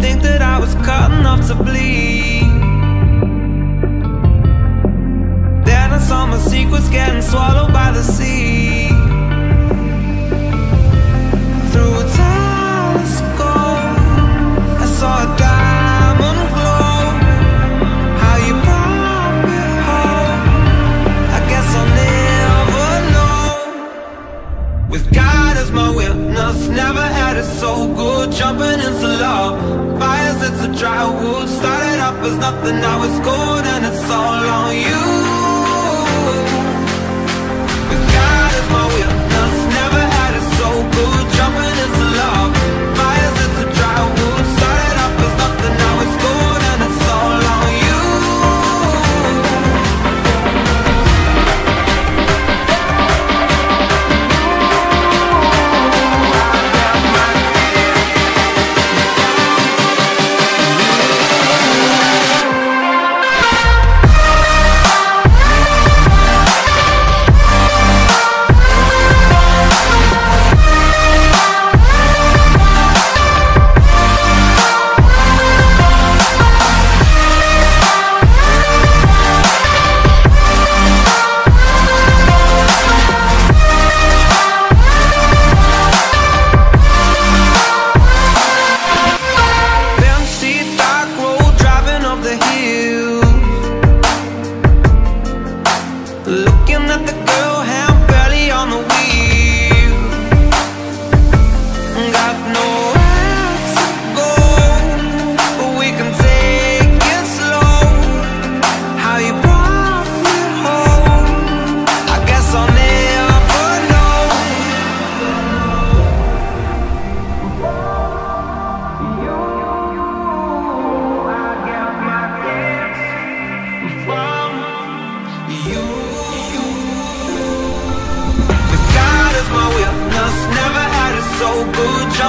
think that I was cut enough to bleed. Then I saw my secrets getting swallowed by the sea. was nothing, now it's gold and it's all on you. But God is my witness, never had it so good Jumping in into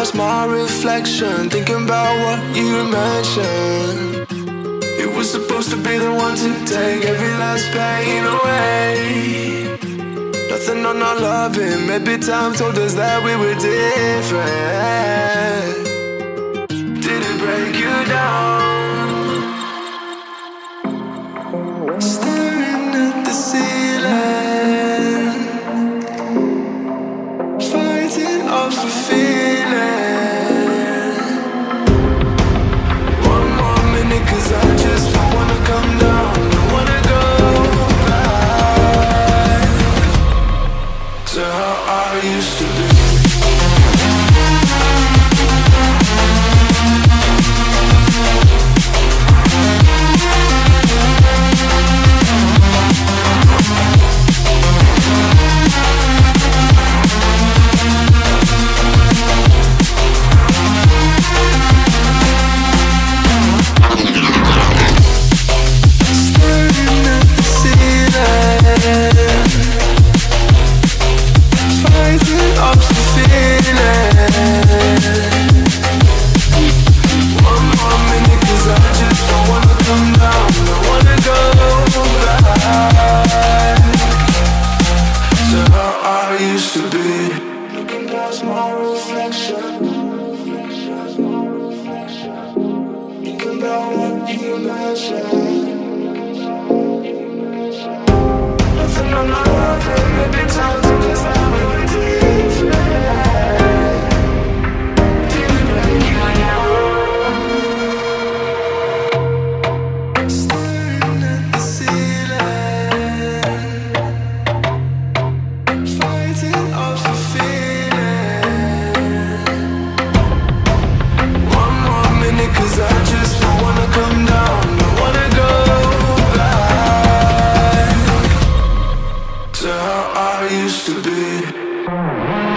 lost my reflection. Thinking about what you mentioned. It was supposed to be the one to take every last pain away. Nothing on our loving. Maybe time told us that we were different. Did it break you down? Staring at the ceiling. Fighting off the fear. to be.